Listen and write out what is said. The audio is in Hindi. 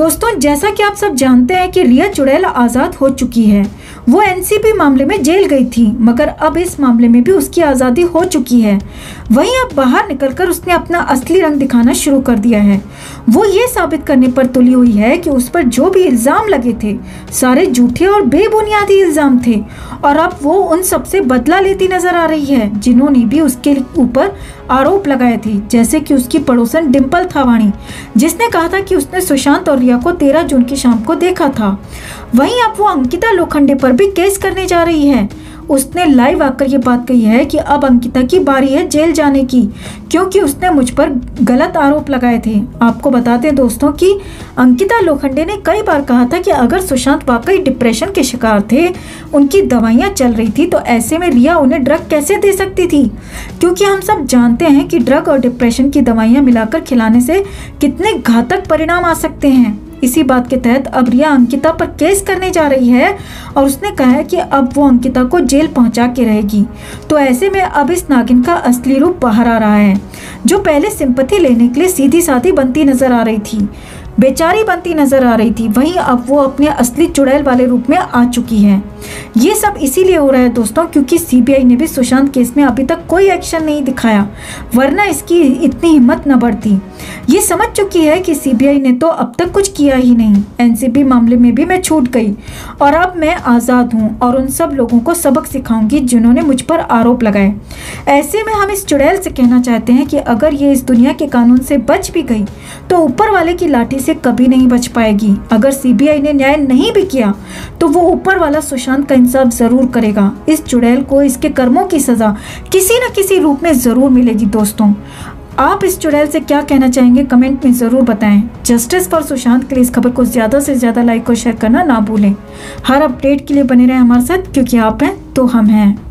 दोस्तों जैसा कि आप सब जानते हैं कि रिया चुड़ैल आज़ाद हो चुकी है। वो एनसीपी मामले में जेल गई थी, मगर अब इस मामले में भी उसकी आज़ादी हो चुकी है। वहीं अब बाहर निकलकर उसने अपना असली रंग दिखाना शुरू कर दिया है। वो ये साबित करने पर तुली हुई है कि उस पर जो भी इल्ज़ाम लगे थे, सारे झूठे और बेबुनियादी इल्ज़ाम थे, और अब वो उन सबसे बदला लेती नज़र आ रही है, जिन्होंने भी उसके ऊपर आरोप लगाए थे, जैसे कि उसकी पड़ोसन डिम्पल थावाणी, जिसने कहा था कि उसने सुशांत और रिया को 13 जून की शाम को देखा था। वहीं अब वो अंकिता लोखंडे पर भी केस करने जा रही है। उसने लाइव आकर ये बात कही है कि अब अंकिता की बारी है जेल जाने की, क्योंकि उसने मुझ पर गलत आरोप लगाए थे। आपको बताते हैं दोस्तों कि अंकिता लोखंडे ने कई बार कहा था कि अगर सुशांत वाकई डिप्रेशन के शिकार थे, उनकी दवाइयाँ चल रही थी तो ऐसे में रिया उन्हें ड्रग कैसे दे सकती थी? क्योंकि हम सब जानते हैं कि ड्रग और डिप्रेशन की दवाइयाँ मिलाकर खिलाने से कितने घातक परिणाम आ सकते हैं। इसी बात के तहत अब रिया अंकिता पर केस करने जा रही है और उसने कहा कि अब वो अंकिता को जेल पहुँचा के रहेगी। तो ऐसे में अब इस नागिन का असली रूप बाहर आ रहा है, जो पहले सिंपथी लेने के लिए सीधी साधी बनती नज़र आ रही थी। बेचारी बनती नज़र आ रही थी, वहीं अब वो अपने असली चुड़ैल वाले रूप में आ चुकी है। ये सब इसीलिए हो रहा है दोस्तों, क्योंकि सीबीआई ने भी सुशांत केस में अभी तक कोई एक्शन नहीं दिखाया, वरना इसकी इतनी हिम्मत न बढ़ती। ये समझ चुकी है कि सीबीआई ने तो अब तक कुछ किया ही नहीं। एनसीबी मामले में भी मैं छूट गई और अब मैं आज़ाद हूँ और उन सब लोगों को सबक सिखाऊँगी जिन्होंने मुझ पर आरोप लगाए। ऐसे में हम इस चुड़ैल से कहना चाहते हैं कि अगर ये इस दुनिया के कानून से बच भी गई तो ऊपर वाले की लाठी से कभी नहीं बच पाएगी। अगर सीबीआई ने न्याय नहीं भी किया तो वो ऊपर वाला सुशांत का इंसाफ ज़रूर करेगा। इस चुड़ैल को इसके कर्मों की सजा किसी न किसी रूप में ज़रूर मिलेगी, दोस्तों। आप इस चुड़ैल से क्या कहना चाहेंगे, कमेंट में ज़रूर बताएँ। जस्टिस फॉर सुशांत के लिए इस खबर को ज़्यादा से ज़्यादा लाइक और शेयर करना ना भूलें। हर अपडेट के लिए बने रहें हमारे साथ, क्योंकि आप हैं तो हम हैं।